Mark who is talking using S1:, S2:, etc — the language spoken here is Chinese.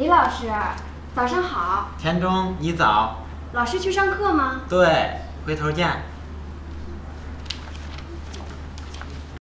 S1: 李老师早上好。
S2: 田中你早。
S1: 老师去上课吗？
S2: 对回头见。